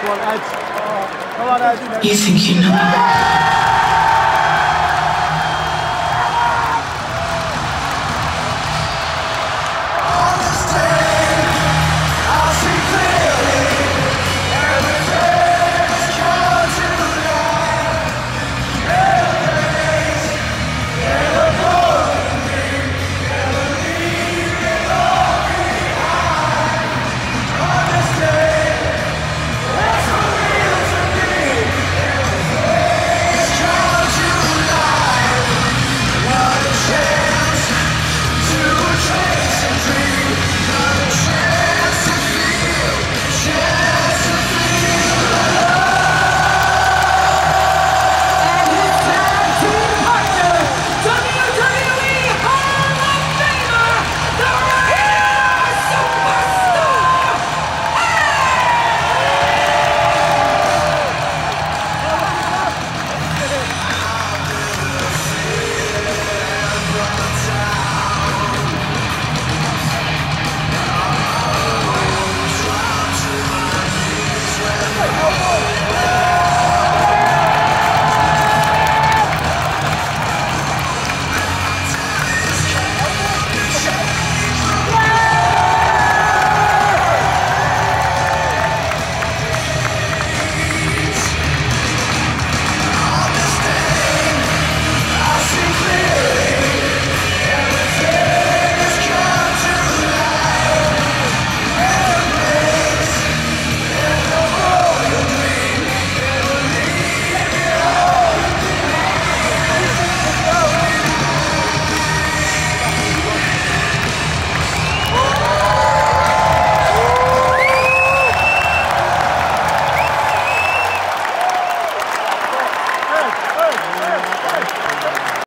Come on. Come on. You think you know? And